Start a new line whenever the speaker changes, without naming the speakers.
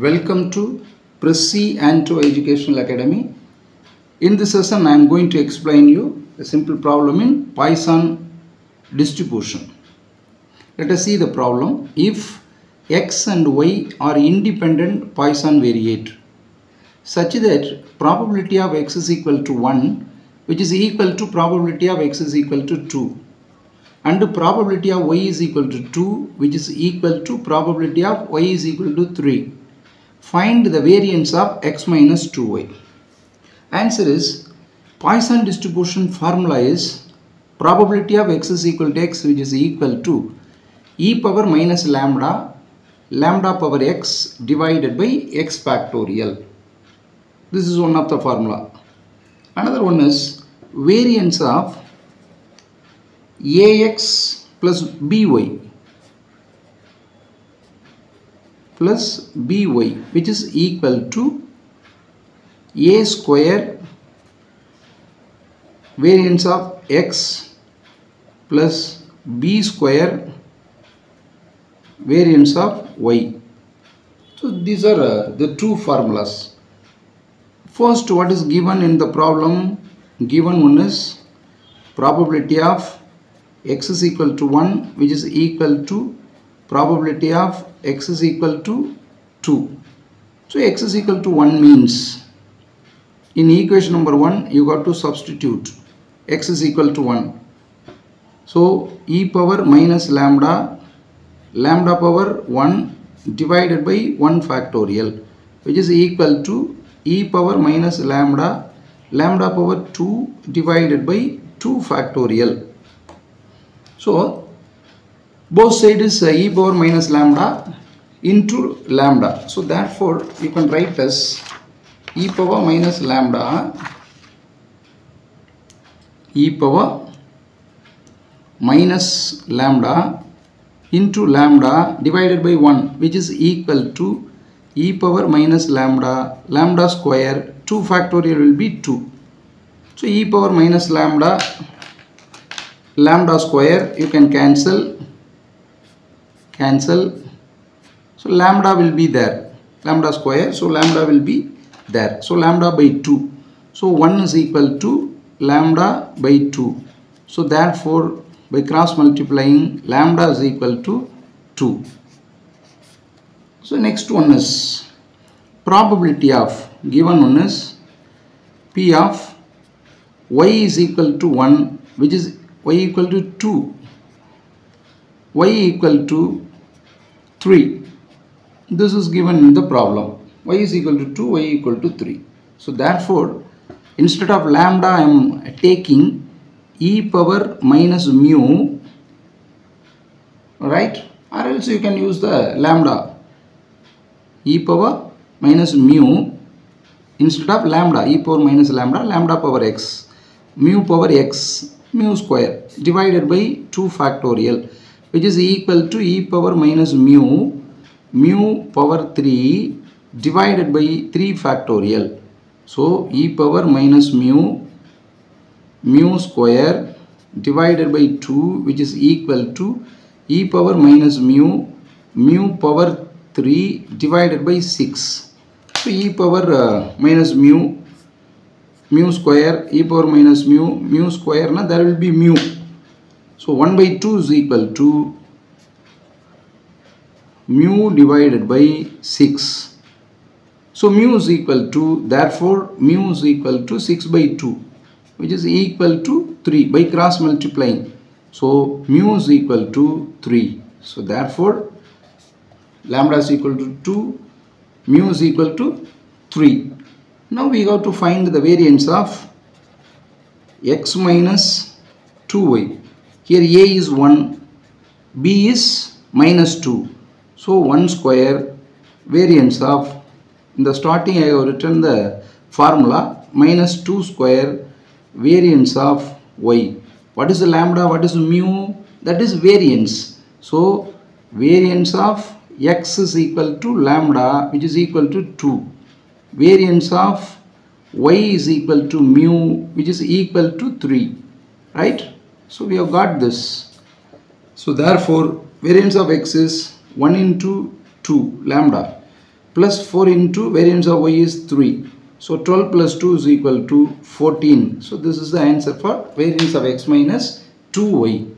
Welcome to Prisci Anto Educational Academy. In this session, I am going to explain you a simple problem in Poisson distribution. Let us see the problem. If x and y are independent Poisson variate such that probability of x is equal to 1 which is equal to probability of x is equal to 2 and probability of y is equal to 2 which is equal to probability of y is equal to 3 find the variance of x minus 2y answer is Poisson distribution formula is probability of x is equal to x which is equal to e power minus lambda lambda power x divided by x factorial. This is one of the formula. Another one is variance of ax plus by plus by which is equal to a square variance of x plus b square variance of y. So these are uh, the two formulas. First what is given in the problem given one is probability of x is equal to 1 which is equal to probability of x is equal to 2. So x is equal to 1 means in equation number 1 you got to substitute x is equal to 1. So e power minus lambda lambda power 1 divided by 1 factorial which is equal to e power minus lambda lambda power 2 divided by 2 factorial. So both side is e power minus lambda into lambda. So therefore you can write as e power minus lambda e power minus lambda into lambda divided by 1 which is equal to e power minus lambda lambda square 2 factorial will be 2 so e power minus lambda lambda square you can cancel cancel. So lambda will be there. Lambda square. So lambda will be there. So lambda by 2 so 1 is equal to lambda by 2 so therefore by cross multiplying lambda is equal to 2 so next one is probability of given one is p of y is equal to 1 which is y equal to 2 y equal to 3 this is given in the problem. y is equal to 2 y equal to 3 so therefore instead of lambda I am taking e power minus mu right? Or else you can use the lambda. e power minus mu instead of lambda. e power minus lambda lambda power x. Mu power x mu square divided by 2 factorial which is equal to e power minus mu mu power 3 divided by 3 factorial. So e power minus mu mu square divided by 2 which is equal to e power minus mu mu power 3 divided by 6 so e power uh, minus mu mu square e power minus mu mu square na there will be mu so 1 by 2 is equal to mu divided by 6 so mu is equal to therefore mu is equal to 6 by 2 which is equal to 3 by cross multiplying. So mu is equal to 3 so therefore lambda is equal to 2 mu is equal to 3 now we have to find the variance of x minus 2y here a is 1 b is minus 2 so 1 square variance of in the starting I have written the formula minus 2 square variance of y. What is the lambda? What is mu? That is variance. So variance of x is equal to lambda which is equal to 2 variance of y is equal to mu which is equal to 3 right so we have got this. So therefore variance of x is 1 into 2 lambda plus 4 into variance of y is 3 so 12 plus 2 is equal to 14 so this is the answer for variance of x minus 2y